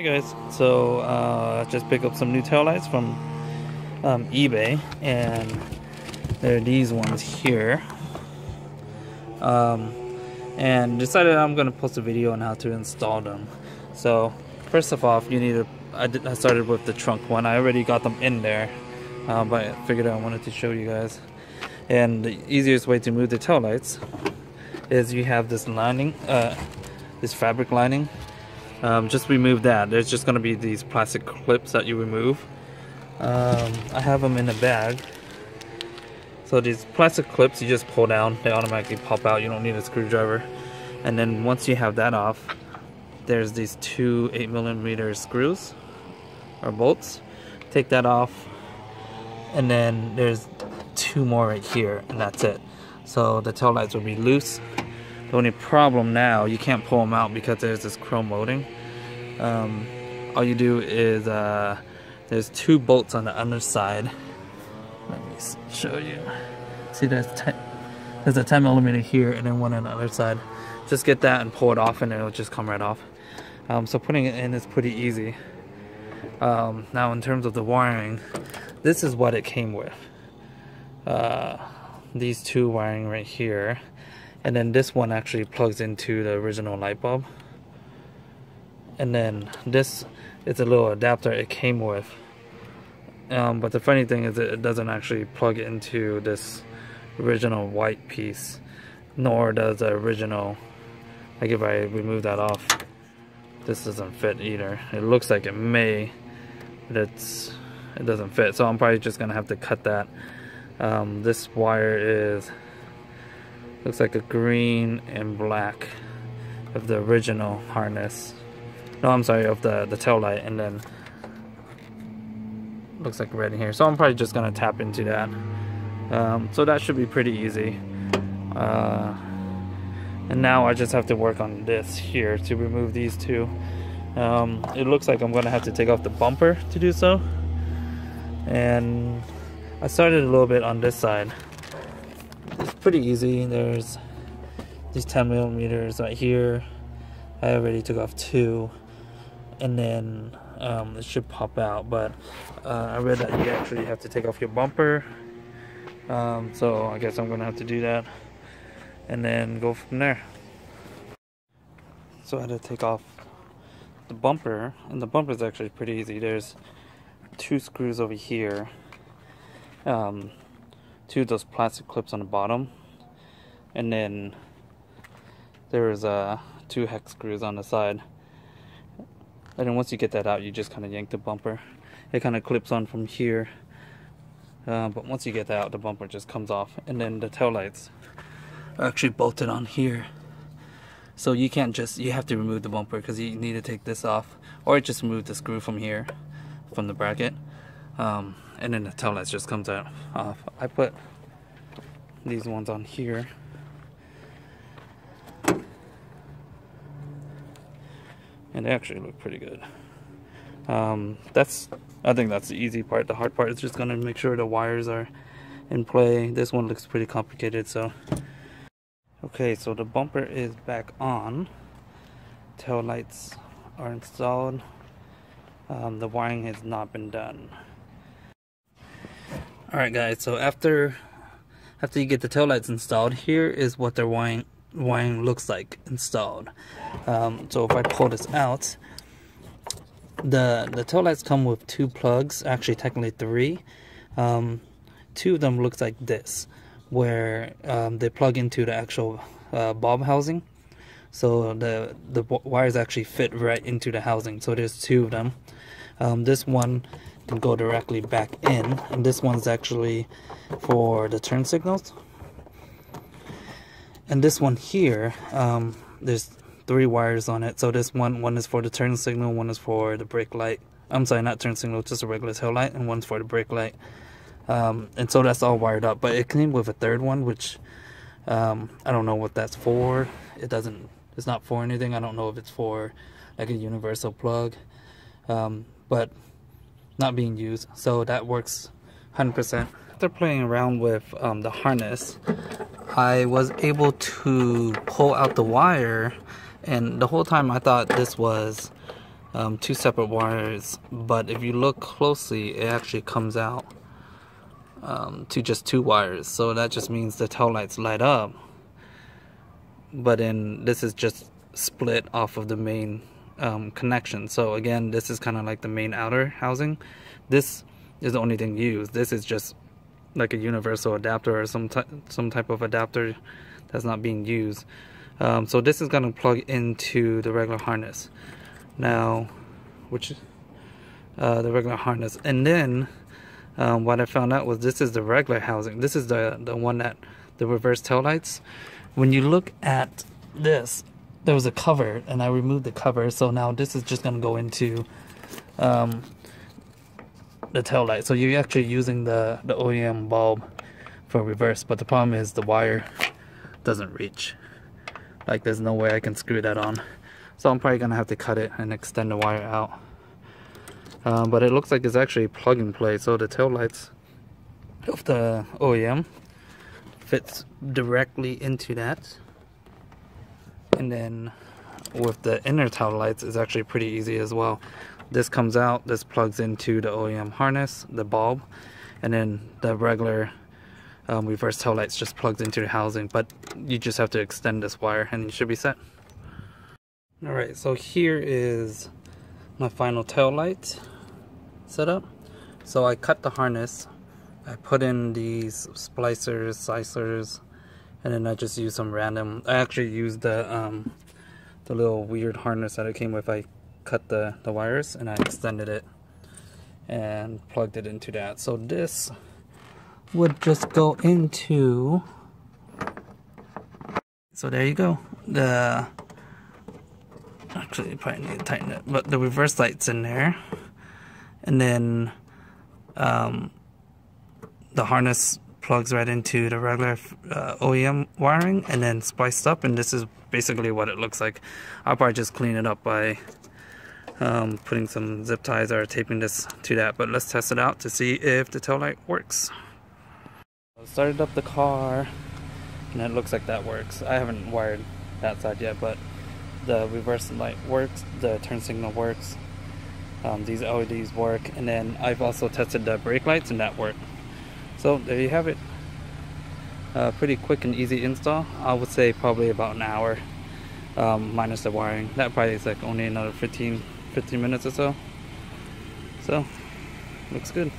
Hey guys, so uh, just picked up some new tail lights from um, eBay, and there are these ones here. Um, and decided I'm gonna post a video on how to install them. So first of all, you need to. I, did, I started with the trunk one. I already got them in there, uh, but I figured I wanted to show you guys. And the easiest way to move the tail lights is you have this lining, uh, this fabric lining um, just remove that. There's just going to be these plastic clips that you remove. Um, I have them in a bag. So these plastic clips you just pull down, they automatically pop out. You don't need a screwdriver. And then once you have that off, there's these two 8 millimeter screws or bolts. Take that off, and then there's two more right here, and that's it. So the tail lights will be loose the only problem now, you can't pull them out because there's this chrome molding. Um, all you do is, uh, there's two bolts on the underside. Let me show you. See, there's, there's a 10 millimeter here and then one on the other side. Just get that and pull it off and it'll just come right off. Um, so putting it in is pretty easy. Um, now in terms of the wiring, this is what it came with. Uh, these two wiring right here and then this one actually plugs into the original light bulb. And then this is a little adapter it came with. Um, but the funny thing is it doesn't actually plug into this original white piece nor does the original like if I remove that off this doesn't fit either. It looks like it may but it's it doesn't fit. So I'm probably just gonna have to cut that. Um, this wire is looks like a green and black of the original harness. No I'm sorry of the the tail light and then looks like red in here. So I'm probably just gonna tap into that. Um, so that should be pretty easy. Uh, and now I just have to work on this here to remove these two. Um, it looks like I'm gonna have to take off the bumper to do so. And I started a little bit on this side pretty easy. There's these 10 millimeters right here. I already took off two, and then um, it should pop out. But uh, I read that you actually have to take off your bumper. Um, so I guess I'm gonna have to do that, and then go from there. So I had to take off the bumper, and the bumper is actually pretty easy. There's two screws over here. Um, two of those plastic clips on the bottom. And then there's uh, two hex screws on the side. And then once you get that out you just kind of yank the bumper. It kind of clips on from here. Uh, but once you get that out the bumper just comes off. And then the tail lights are actually bolted on here. So you can't just you have to remove the bumper because you need to take this off. Or just remove the screw from here from the bracket um, and then the tail lights just comes out off. I put these ones on here. And they actually look pretty good. Um, that's, I think that's the easy part. The hard part is just gonna make sure the wires are in play. This one looks pretty complicated, so. Okay, so the bumper is back on. Tail lights are installed. Um, the wiring has not been done. Alright guys, so after after you get the tail lights installed, here is what their wiring, wiring looks like installed. Um, so if I pull this out, the the tail lights come with two plugs, actually technically three. Um, two of them looks like this, where um, they plug into the actual uh, bulb housing. So the the wires actually fit right into the housing. So there's two of them. Um, this one can go directly back in. And this one's actually for the turn signals. And this one here um, there's three wires on it. So this one one is for the turn signal one is for the brake light. I'm sorry not turn signal just a regular tail light and one's for the brake light. Um, and so that's all wired up. But it came with a third one which um, I don't know what that's for. It doesn't it's not for anything. I don't know if it's for like a universal plug. Um, but not being used. So that works 100%. After playing around with um, the harness, I was able to pull out the wire and the whole time I thought this was um, two separate wires, but if you look closely, it actually comes out um, to just two wires. So that just means the tail lights light up. But then this is just split off of the main um, connection. So again, this is kind of like the main outer housing. This is the only thing used. This is just like a universal adapter or some some type of adapter that's not being used. Um, so this is going to plug into the regular harness now, which uh, the regular harness, and then um, what I found out was this is the regular housing. This is the the one that the reverse tail lights. When you look at this, there was a cover, and I removed the cover. So now this is just gonna go into um, the tail light. So you're actually using the the OEM bulb for reverse, but the problem is the wire doesn't reach. Like there's no way I can screw that on. So I'm probably gonna have to cut it and extend the wire out. Um, but it looks like it's actually plug and play. So the tail lights of the OEM fits directly into that. And then with the inner tail lights is actually pretty easy as well. This comes out, this plugs into the OEM harness, the bulb, and then the regular um, reverse tail lights just plugs into the housing. But you just have to extend this wire and you should be set. Alright, so here is my final tail light setup. So I cut the harness, I put in these splicers, slicers, and then I just use some random. I actually used the um, the little weird harness that it came with. I cut the the wires and I extended it and plugged it into that. So this would just go into. So there you go. The actually probably need to tighten it, but the reverse light's in there and then um, the harness plugs right into the regular uh, OEM wiring and then spliced up and this is basically what it looks like. I'll probably just clean it up by um, putting some zip ties or taping this to that but let's test it out to see if the tail light works. I started up the car and it looks like that works. I haven't wired that side yet but the reverse light works, the turn signal works um, these LEDs work and then I've also tested the brake lights and that worked so there you have it. Uh, pretty quick and easy install. I would say probably about an hour um, minus the wiring. That probably is like only another 15 15 minutes or so. So looks good